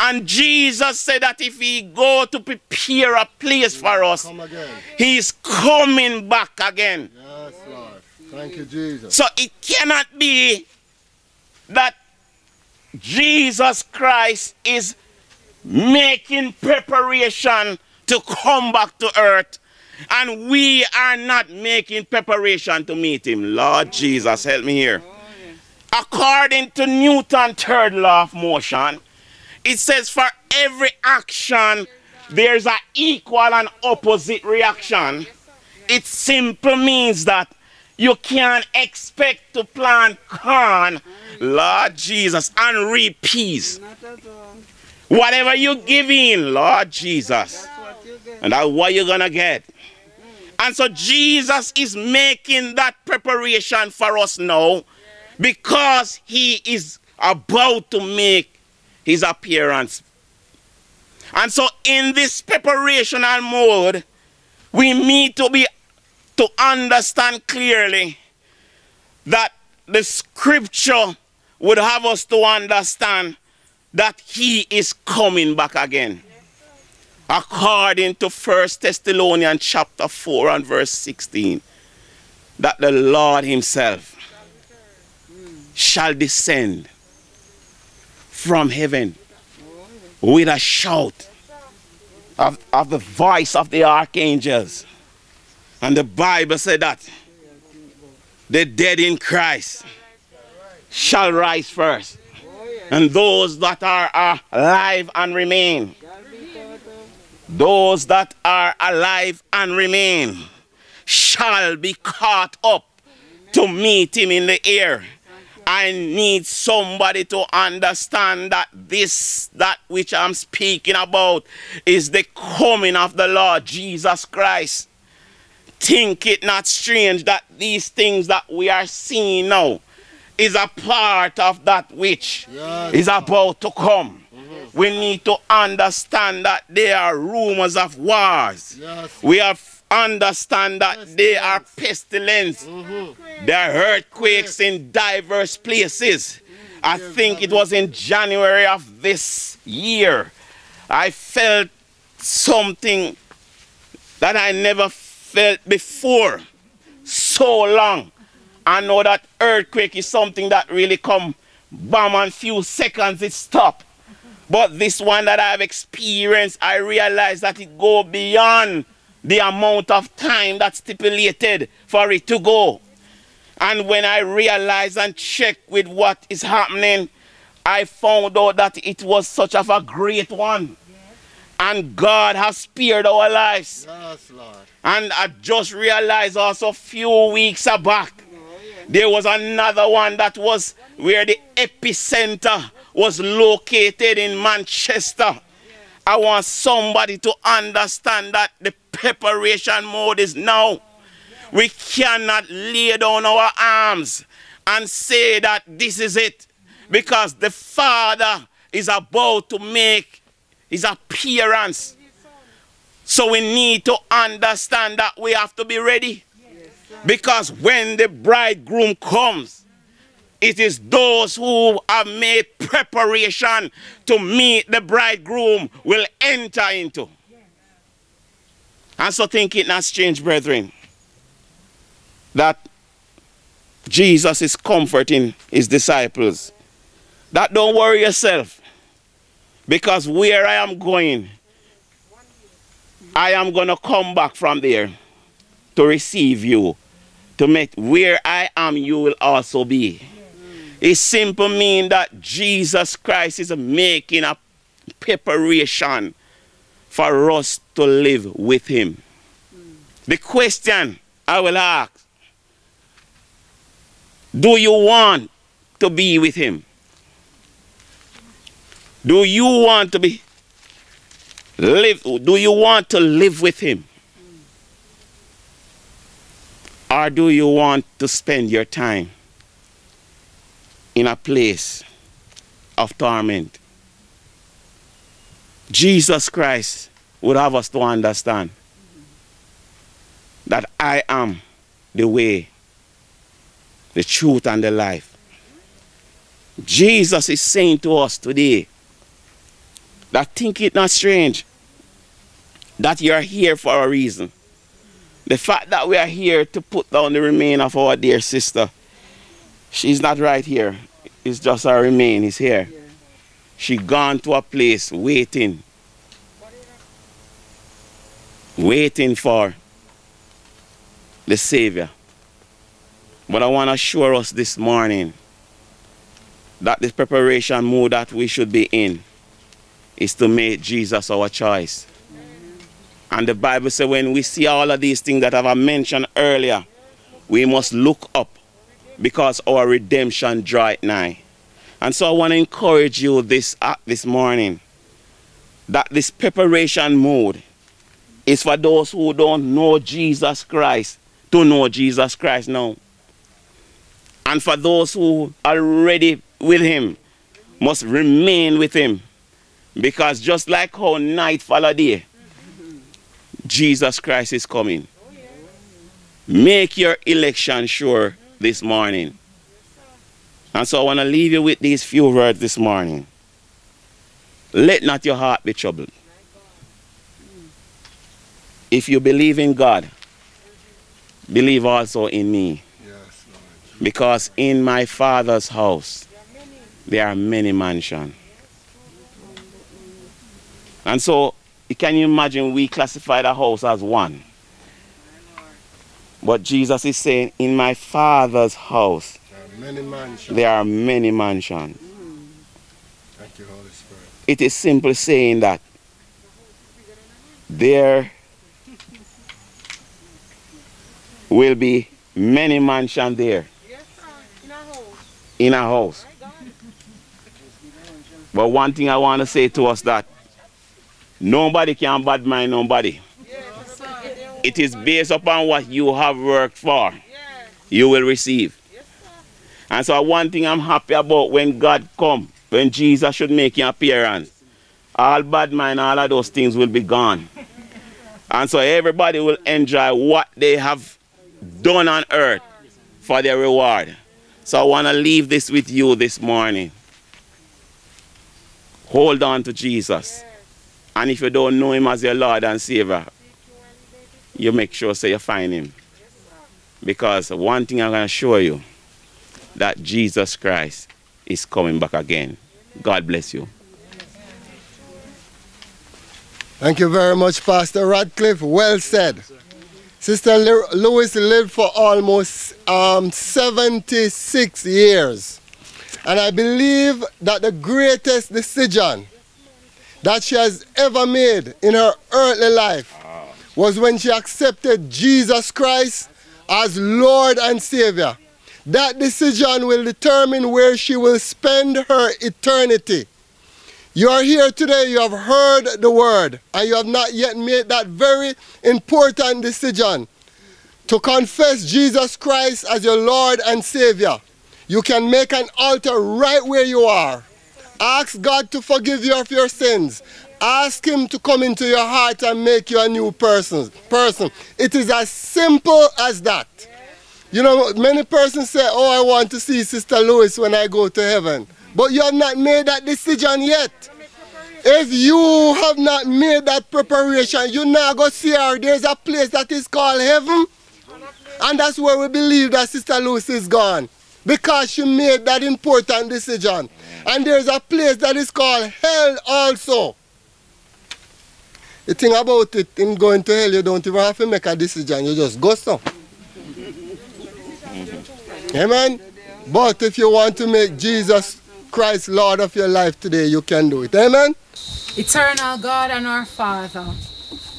[SPEAKER 9] And Jesus said that if he go to prepare a place for us,
[SPEAKER 1] again.
[SPEAKER 9] he's coming back again.
[SPEAKER 1] Yes, Lord. Thank you, Jesus.
[SPEAKER 9] So it cannot be that Jesus Christ is making preparation to come back to earth and we are not making preparation to meet him. Lord Jesus, help me here. According to Newton third law of motion, it says for every action there's an equal and opposite reaction. It simply means that you can't expect to plant corn, Lord Jesus, and reap peas. Whatever you give in, Lord Jesus, and that's what you're gonna get. And so Jesus is making that preparation for us now because he is about to make his appearance. And so in this preparational mode, we need to be to understand clearly that the scripture would have us to understand that he is coming back again. According to 1 Thessalonians chapter 4 and verse 16, that the Lord himself shall descend from heaven with a shout of, of the voice of the archangels. And the Bible said that the dead in Christ shall rise first. And those that are alive and remain. Those that are alive and remain shall be caught up to meet him in the air. I need somebody to understand that this, that which I'm speaking about, is the coming of the Lord Jesus Christ. Think it not strange that these things that we are seeing now is a part of that which
[SPEAKER 1] Yes.
[SPEAKER 9] is about to come. We need to understand that there are rumors of wars.
[SPEAKER 1] Yes.
[SPEAKER 9] We have understand that there are pestilence. There are earthquakes in diverse places. I think it was in January of this year. I felt something that I never felt before. So long. I know that earthquake is something that really come bam and few seconds it stop. But this one that I've experienced, I realize that it go beyond the amount of time that's stipulated for it to go. And when I realized and checked with what is happening, I found out that it was such of a great one. And God has spared our lives.
[SPEAKER 1] Yes, Lord.
[SPEAKER 9] And I just realized also a few weeks back, oh, there was another one that was where the epicenter was located in Manchester. I want somebody to understand that the preparation mode is now. We cannot lay down our arms and say that this is it because the Father is about to make his appearance. So we need to understand that we have to be ready. Because when the bridegroom comes, it is those who have made preparation to meet the bridegroom will enter into. And so think it not strange, brethren, that Jesus is comforting his disciples. That don't worry yourself. Because where I am going, I am going to come back from there to receive you. To make where I am, you will also be. It simply means that Jesus Christ is making a preparation for us to live with him. The question I will ask, do you want to be with him? Do you want to be live do you want to live with him? Or do you want to spend your time in a place of torment? Jesus Christ would have us to understand that I am the way, the truth, and the life. Jesus is saying to us today that think it not strange that you are here for a reason. The fact that we are here to put down the remain of our dear sister, she's not right here. It's just her remain is here. She gone to a place waiting. Waiting for the Savior. But I want to assure us this morning that the preparation mode that we should be in is to make Jesus our choice. And the Bible says when we see all of these things that I have mentioned earlier, we must look up because our redemption draweth nigh. And so I want to encourage you this, uh, this morning that this preparation mode is for those who don't know Jesus Christ to know Jesus Christ now. And for those who are already with him, must remain with him. Because just like how night follow day, Jesus Christ is coming. Make your election sure this morning. And so I want to leave you with these few words this morning. Let not your heart be troubled. If you believe in God, believe also in me. Because in my Father's house, there are many mansions. And so, can you imagine we classify the house as one? But Jesus is saying, in my Father's house,
[SPEAKER 1] there are many mansions.
[SPEAKER 9] There are many mansions.
[SPEAKER 1] Thank you, Holy Spirit.
[SPEAKER 9] It is simply saying that there will be many mansions there. In a house. But one thing I want to say to us that nobody can bad mind nobody. It is based upon what you have worked for. You will receive. And so one thing I'm happy about when God come, when Jesus should make an appearance, all bad mind, all of those things will be gone. And so everybody will enjoy what they have done on earth for their reward. So I want to leave this with you this morning. Hold on to Jesus. And if you don't know him as your Lord and Savior, you make sure so you find him. Because one thing I'm going to show you, that Jesus Christ is coming back again. God bless you.
[SPEAKER 1] Thank you very much, Pastor Radcliffe. Well said. Sister Lewis lived for almost um, 76 years. And I believe that the greatest decision that she has ever made in her earthly life was when she accepted Jesus Christ as Lord and Savior. That decision will determine where she will spend her eternity. You are here today, you have heard the word, and you have not yet made that very important decision to confess Jesus Christ as your Lord and Savior. You can make an altar right where you are. Ask God to forgive you of your sins. Ask Him to come into your heart and make you a new person. person. It is as simple as that. You know, many persons say, oh, I want to see Sister Lewis when I go to heaven. But you have not made that decision yet. If you have not made that preparation, you now go see her. There's a place that is called heaven. And that's where we believe that Sister Lucy is gone. Because she made that important decision. And there's a place that is called hell also. The thing about it, in going to hell, you don't even have to make a decision. You just go so. Mm-hmm. Amen? But if you want to make Jesus Christ Lord of your life today, you can do it. Amen?
[SPEAKER 10] Eternal God and our Father,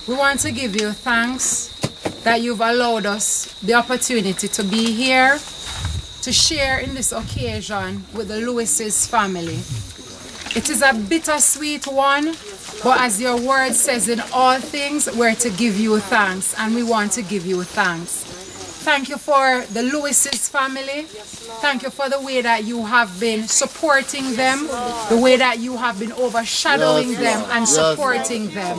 [SPEAKER 10] we want to give you thanks that you've allowed us the opportunity to be here to share in this occasion with the Lewis's family. It is a bittersweet one, but as your word says, in all things, we're to give you thanks, and we want to give you thanks. Thank you for the Lewis's family. Thank you for the way that you have been supporting them, the way that you have been overshadowing them and supporting them.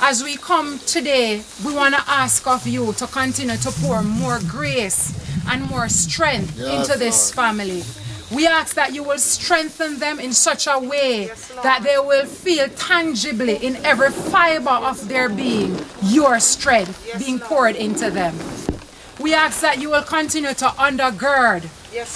[SPEAKER 10] As we come today, we want to ask of you to continue to pour more grace and more strength into this family. We ask that you will strengthen them in such a way that they will feel tangibly in every fiber of their being your strength being poured into them. We ask that you will continue to undergird,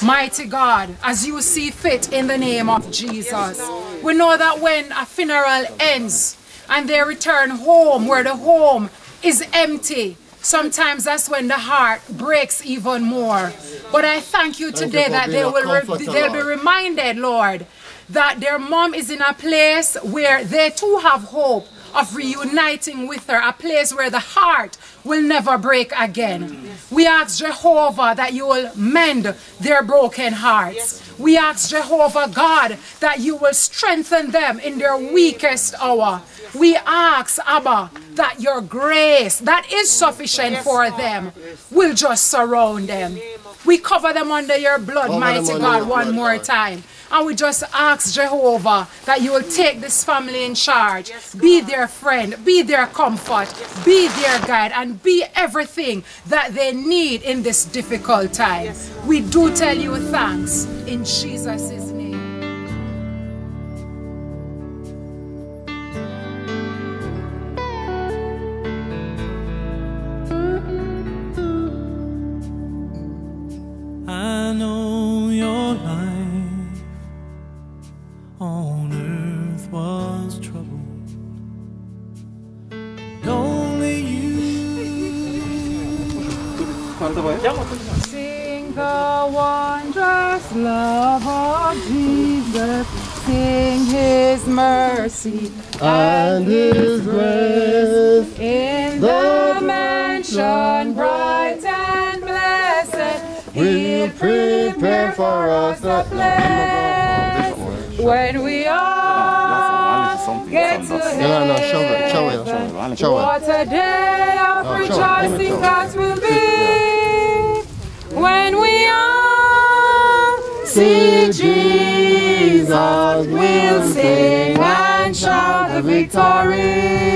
[SPEAKER 10] mighty God, as you see fit in the name of Jesus. we know that when a funeral ends and they return home, where the home is empty, sometimes that's when the heart breaks even more. But I thank you
[SPEAKER 1] Thank
[SPEAKER 10] today
[SPEAKER 1] you
[SPEAKER 10] that they will they'll be reminded, Lord, that their mom is in a place where they too have hope of reuniting with her, a place where the heart will never break again. We ask Jehovah that you will mend their broken hearts. We ask Jehovah God that you will strengthen them in their weakest hour. We ask Abba that your grace that is sufficient for them will just surround them. We cover them under your blood,
[SPEAKER 1] Cover
[SPEAKER 10] mighty God, one
[SPEAKER 1] blood,
[SPEAKER 10] more
[SPEAKER 1] Lord.
[SPEAKER 10] time. And we just ask Jehovah that you will take this family in charge, be their friend, be their comfort, be their guide, and be everything that they need in this difficult time. We do tell you thanks in Jesus' name.
[SPEAKER 11] Know your life on earth was troubled. And Only you.
[SPEAKER 10] Sing the wondrous love of Jesus. Sing his mercy
[SPEAKER 1] And His grace.
[SPEAKER 10] in
[SPEAKER 1] The
[SPEAKER 10] the mansion bright and blessed.
[SPEAKER 1] Will prepare for us a
[SPEAKER 10] place when we all get to heaven. What a day of
[SPEAKER 1] Oh,
[SPEAKER 10] rejoicing that will be when we all see Jesus. We'll sing and shout the victory.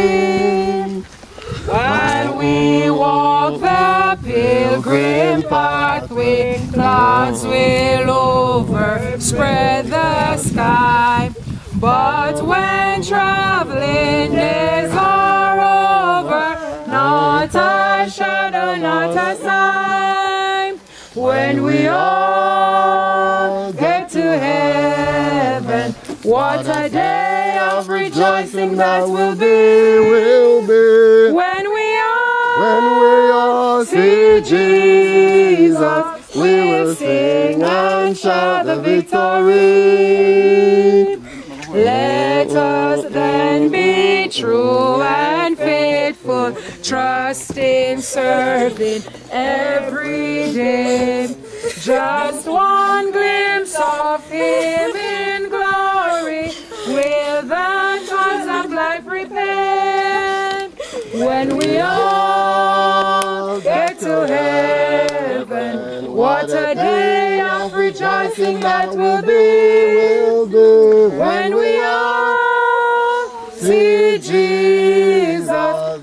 [SPEAKER 10] While we walk the pilgrim clouds will overspread the sky. But when traveling days are over, not a shadow, not a sign. When we all get to heaven, what a day of rejoicing that will be.
[SPEAKER 1] Will be.
[SPEAKER 10] When we all
[SPEAKER 1] When we all see Jesus, we will sing and shout the victory.
[SPEAKER 10] Let us then be true and faithful, trusting, serving every day. Just one glimpse of Him in glory will the toils of life repent. When we all get to heaven, what a day of rejoicing that will be. When we all see Jesus,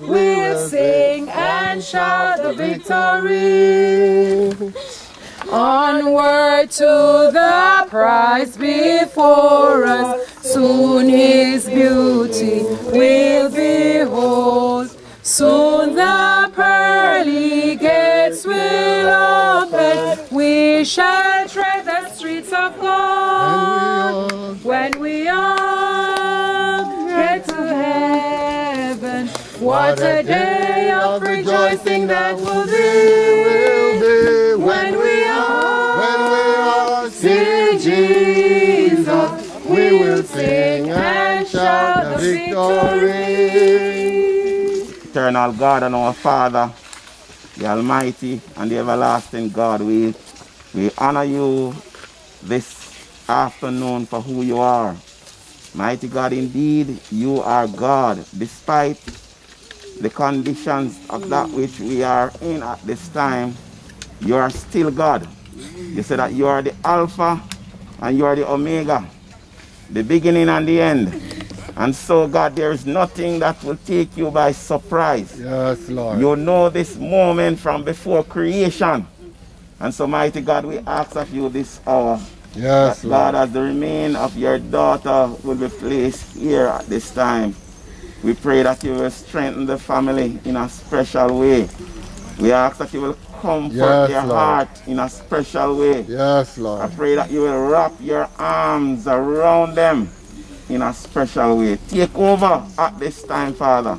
[SPEAKER 10] we'll sing and shout the victory. Onward to the prize before us, soon his beauty we'll behold. Soon the pearly gates will open, we shall tread the streets of gold. When we all get to heaven, what a day of rejoicing that will be. When we all see Jesus, we will sing and shout the victory.
[SPEAKER 9] Eternal God and our Father, the Almighty and the everlasting God, we, we honor you this afternoon for who you are. Mighty God, indeed, you are God, despite the conditions of that which we are in at this time, you are still God. You said that you are the Alpha and you are the Omega, the beginning and the end. And so, God, there is nothing that will take you by surprise.
[SPEAKER 1] Yes, Lord.
[SPEAKER 9] You know this moment from before creation. And so, mighty God, we ask of you this hour.
[SPEAKER 1] Yes,
[SPEAKER 9] that, God,
[SPEAKER 1] Lord.
[SPEAKER 9] as the remain of your daughter will be placed here at this time, we pray that you will strengthen the family in a special way. We ask that you will comfort
[SPEAKER 1] Yes,
[SPEAKER 9] their
[SPEAKER 1] Lord.
[SPEAKER 9] heart in a special way.
[SPEAKER 1] Yes, Lord.
[SPEAKER 9] I pray that you will wrap your arms around them in a special way. Take over at this time, Father,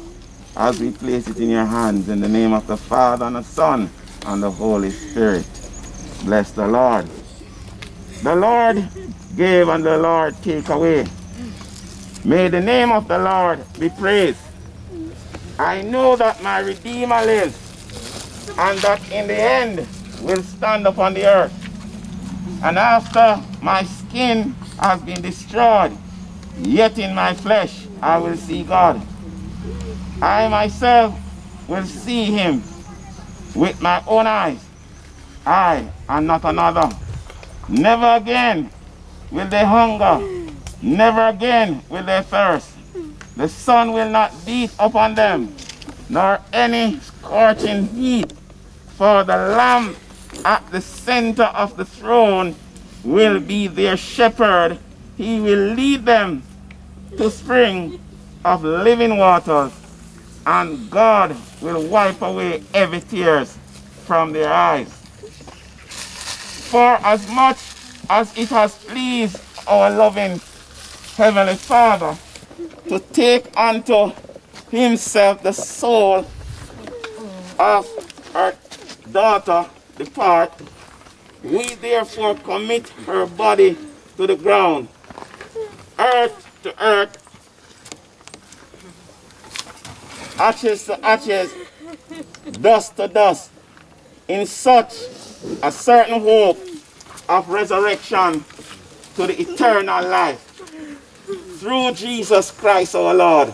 [SPEAKER 9] as we place it in your hands in the name of the Father and the Son and the Holy Spirit. Bless the Lord. The Lord gave and the Lord take away. May the name of the Lord be praised. I know that my Redeemer lives and that in the end will stand upon the earth. And after my skin has been destroyed, yet in my flesh I will see God. I myself will see him with my own eyes. I and not another. Never again will they hunger. Never again will they thirst. The sun will not beat upon them, nor any scorching heat. For the Lamb at the center of the throne will be their shepherd. He will lead them to spring of living waters, and God will wipe away every tears from their eyes. For as much as it has pleased our loving Heavenly Father to take unto himself the soul of our daughter depart, we therefore commit her body to the ground, earth to earth, ashes to ashes, dust to dust, in such a certain hope of resurrection to the eternal life. Through Jesus Christ our Lord,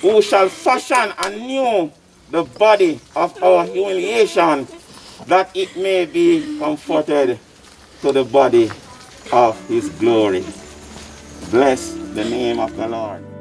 [SPEAKER 9] who shall fashion anew the body of our humiliation, that it may be comforted to the body of his glory. Bless the name of the Lord.